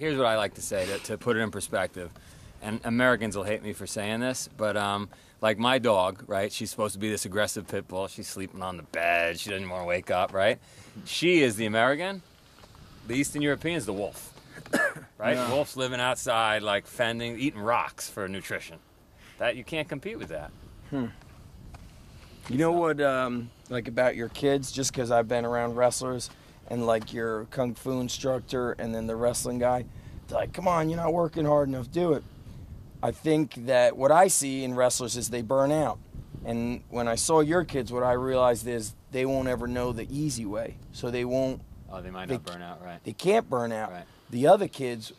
Here's what I like to say to, to put it in perspective, and Americans will hate me for saying this, but um, like my dog, right? She's supposed to be this aggressive pit bull. She's sleeping on the bed. She doesn't want to wake up, right? She is the American. The Eastern European is the wolf, right? Yeah. Wolf's living outside, like fending, eating rocks for nutrition. That you can't compete with that. You know what, um, like about your kids, just because I've been around wrestlers and like your kung fu instructor and then the wrestling guy, they're like, come on, you're not working hard enough, do it. I think that what I see in wrestlers is they burn out. And when I saw your kids, what I realized is they won't ever know the easy way. So they won't, Oh, they might They not burn out, right? they can't burn out. Right. The other kids,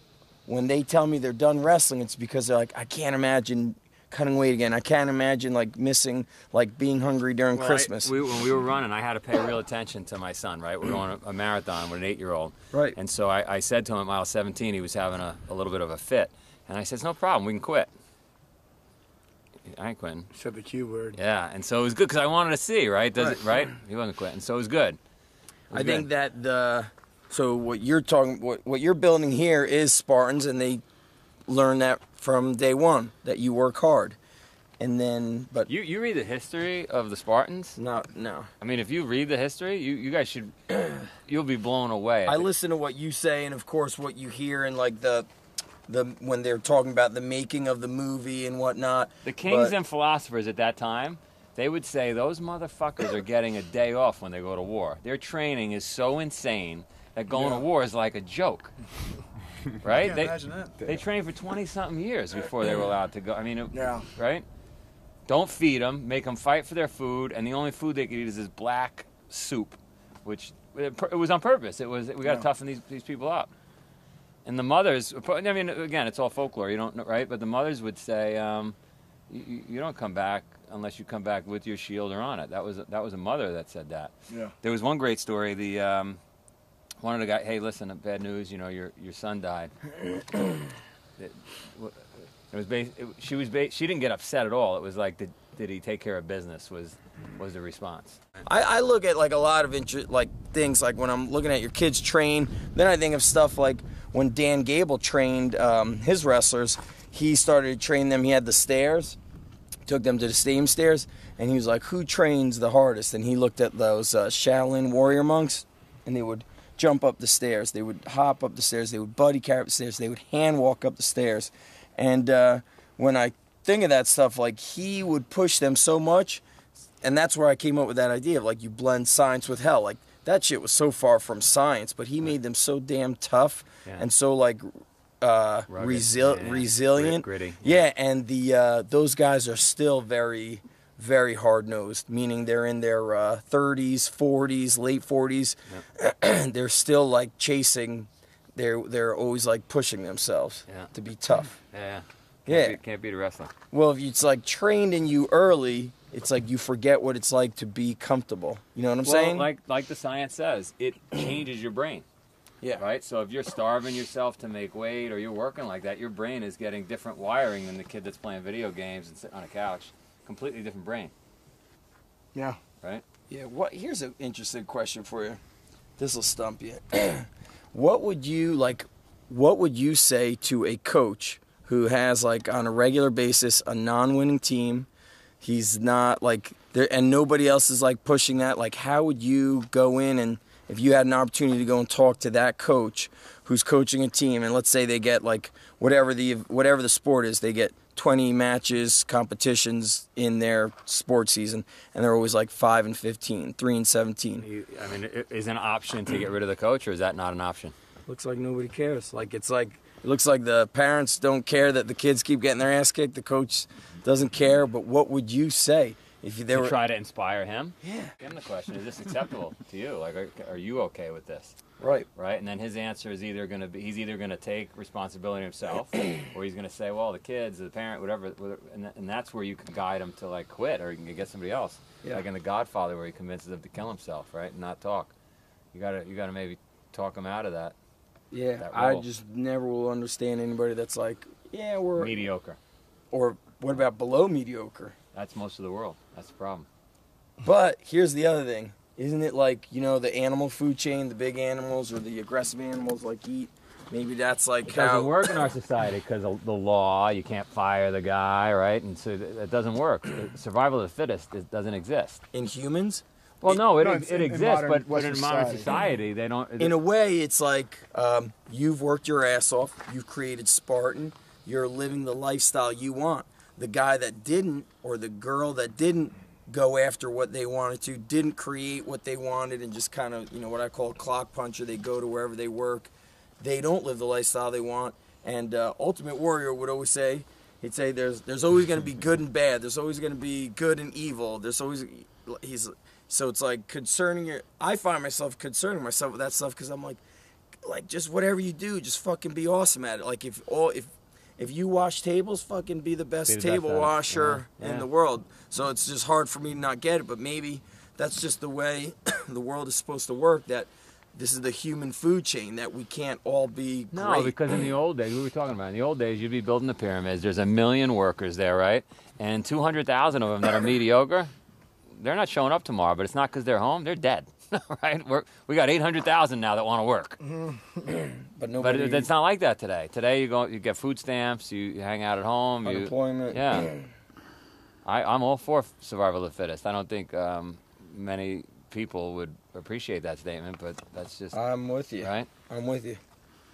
when they tell me they're done wrestling, it's because they're like, I can't imagine cutting weight again. I can't imagine like missing, like being hungry during Well, I- Christmas. we, when we were running, I had to pay real attention to my son, right? We're going a, a marathon with an eight year old. Right. And so I, I said to him at mile 17, he was having a, a little bit of a fit. And I said, it's no problem, we can quit. I ain't quitting. Said the Q word. Yeah. And so it was good because I wanted to see, right? Does it, right? He wasn't quitting. So it was good. It was I think that the so what you're talking what what you're building here is Spartans and they learn that from day one that you work hard. And then but You, you read the history of the Spartans? No, no. I mean, if you read the history, you, you guys should, you'll be blown away. I listen to what you say and of course what you hear and like the the when they're talking about the making of the movie and whatnot. The kings But- and philosophers at that time, they would say those motherfuckers are getting a day off when they go to war. Their training is so insane that going to war is like a joke. Right? they, imagine that. they trained for 20 something years before they were allowed to go. I mean, it, Yeah. right? Don't feed them, make them fight for their food, and the only food they could eat is this black soup, which it, it was on purpose. It was we got to Yeah. toughen these, these people up. And the mothers, I mean, again, it's all folklore, you don't know, right? But the mothers would say, um, you, you don't come back unless you come back with your shield or on it. That was that was a mother that said that. Yeah. There was one great story. The um, one of the guy, hey, listen, bad news. You know, your your son died. it, was bas- it, she was ba- she didn't get upset at all. It was like, did, did he take care of business? Was was the response? I, I look at like a lot of inter- like things like when I'm looking at your kids train. Then I think of stuff like when Dan Gable trained um, his wrestlers. He started to train them. He had the stairs, took them to the stadium stairs, and he was like, "Who trains the hardest?" And he looked at those uh, Shaolin warrior monks, and they would jump up the stairs. They would hop up the stairs. They would buddy carry up the stairs. They would hand walk up the stairs. And uh, when I think of that stuff, like he would push them so much and that's where I came up with that idea of like you blend science with hell. Like that shit was so far from science, but he made them so damn tough Yeah. and so like uh, resil- yeah. resilient, Grit- gritty. Yeah, and the uh, those guys are still very, very hard nosed. Meaning they're in their uh, 30s, 40s, late 40s. they're still like chasing. They're they're always like pushing themselves Yeah. to be tough. Yeah. Yeah. Can't, be, can't beat a wrestler. Well, if it's like trained in you early, it's like you forget what it's like to be comfortable. You know what I'm well, saying? like like the science says, it changes your brain. yeah. right? So if you're starving yourself to make weight or you're working like that, your brain is getting different wiring than the kid that's playing video games and sitting on a couch. Completely different brain, Yeah. right? Yeah. What? Here's an interesting question for you. This will stump you. what would you like? What would you say to a coach who has like on a regular basis a non-winning team? He's not like there, and nobody else is like pushing that. Like, how would you go in and if you had an opportunity to go and talk to that coach who's coaching a team, and let's say they get like whatever the whatever the sport is, they get 20 matches, competitions in their sports season, and they're always like 5 and 15, 3 and 17. You, I mean, is an option to get rid of the coach, or is that not an option? Looks like nobody cares. Like it's like it looks like the parents don't care that the kids keep getting their ass kicked. The coach doesn't care. But what would you say if they were? try to inspire him. Yeah. Give him the question: Is this acceptable to you? Like, are, are you okay with this? Right. Right? And then his answer is either going to be he's either going to take responsibility himself, or he's going to say, well, the kids, the parent, whatever, whatever and, th- and that's where you can guide him to like quit, or you can get somebody else. Yeah. Like in The Godfather, where he convinces him to kill himself, right, and not talk. You gotta you gotta maybe talk him out of that. Yeah. That I just never will understand anybody that's like, yeah, we're Mediocre. or what about below mediocre? That's most of the world. That's the problem. But here's the other thing. Isn't it like, you know, the animal food chain, the big animals or the aggressive animals like eat maybe that's like It how doesn't work in our society because of the law. You can't fire the guy, right? And so th- it doesn't work. Survival of the fittest it doesn't exist. in humans. Well, no, it, No, it, it's in- in exists, modern but, but Western in modern society. society, they don't. In a way, it's like um, you've worked your ass off. You've created Spartan. You're living the lifestyle you want. The guy that didn't, or the girl that didn't go after what they wanted to, didn't create what they wanted, and just kind of, you know, what I call clock puncher. They go to wherever they work. They don't live the lifestyle they want. And uh, Ultimate Warrior would always say, he'd say, "There's there's always going to be good and bad. There's always going to be good and evil. There's always he's so it's like concerning your. I find myself concerning myself with that stuff because I'm like, like just whatever you do, just fucking be awesome at it. Like if all if if you wash tables, fucking be the best Be the table it. washer Yeah, in yeah. the world. So it's just hard for me to not get it. But maybe that's just the way the world is supposed to work. That this is the human food chain. That we can't all be No, great. because in the old days, we were talking about in the old days, you'd be building the pyramids. There's a million workers there, right? And 200,000 of them that are mediocre, they're not showing up tomorrow. But it's not because they're home; they're dead, right? We're, we got 800,000 now that want to work. but But it, it's not like that today. Today, you go, you get food stamps, you, you hang out at home, you, unemployment. yeah. I, I'm all for survival of the fittest. I don't think um, many people would appreciate that statement, but that's just I'm with you. right. I'm with you.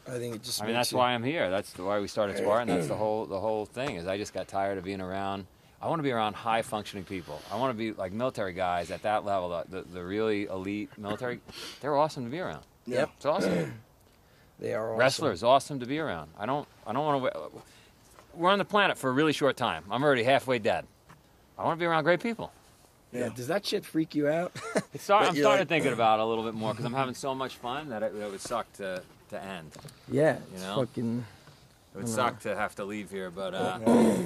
I think it just. I mean, makes that's you- why I'm here. That's why we started Spartan. That's the whole the whole thing. Is I just got tired of being around. I want to be around high functioning people. I want to be like military guys at that level. The, the, the really elite military, they're awesome to be around. Yep. It's awesome. They are awesome. Wrestlers, awesome to be around. I don't I don't want to. We're on the planet for a really short time. I'm already halfway dead. I want to be around great people. Yeah. Does that shit freak you out? It's start, I'm starting like- to thinking about it a little bit more because I'm having so much fun that it, it would suck to, to end. yeah. You know? Fucking. It would suck to have to leave here, but uh,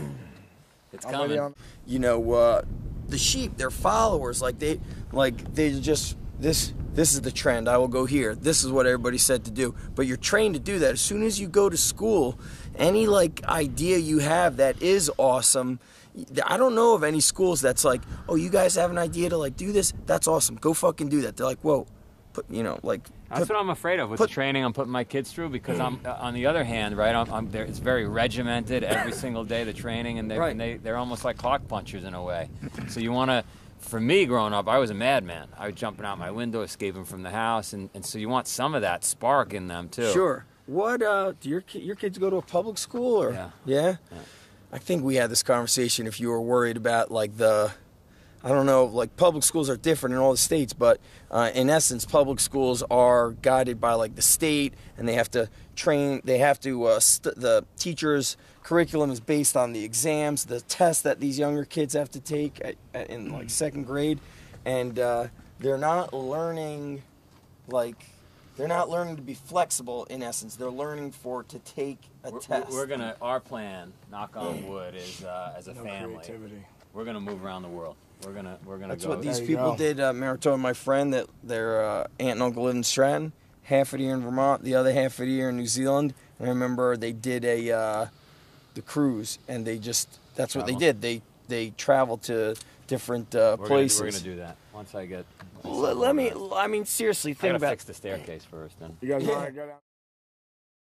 it's I'm coming. you on- you know uh, the sheep they're followers like they like they just this this is the trend. I will go here. This is what everybody said to do. But you're trained to do that. As soon as you go to school any like idea you have that is awesome i don't know of any schools that's like oh you guys have an idea to like do this? That's awesome. Go fucking do that. They're like whoa put you know like That's put- what I'm afraid of with put- the training I'm putting my kids through because I'm uh, on the other hand, right? I'm, I'm there. It's very regimented every single day the training, and they Right. and they they're almost like clock punchers in a way. So you want to. For me, growing up, I was a madman. I was jumping out my window, escaping from the house, and, and so you want some of that spark in them too. Sure. What uh do your your kids go to a public school or Yeah. Yeah? I think we had this conversation if you were worried about like the I don't know, like public schools are different in all the states, but uh, in essence, public schools are guided by like the state, and they have to train. They have to. Uh, st- the teachers' curriculum is based on the exams, the tests that these younger kids have to take at, at, in like second grade, and uh, they're not learning like they're not learning to be flexible. In essence, they're learning for to take a We're, test. we're gonna. Our plan, knock on wood, is uh, as a No family, creativity. we're gonna move around the world. We're gonna we're gonna That's go. what these There people did. Uh, Marito and my friend, that their uh, aunt and uncle live in Stratton. Half of the year in Vermont, the other half of the year in New Zealand. And I remember they did a uh, the cruise, and they just that's what they did. They they traveled to different uh, we're places. Gonna, we're gonna do that once I get. Let, let me. I mean, seriously, think gotta about fix the staircase first, then. You guys want to go down?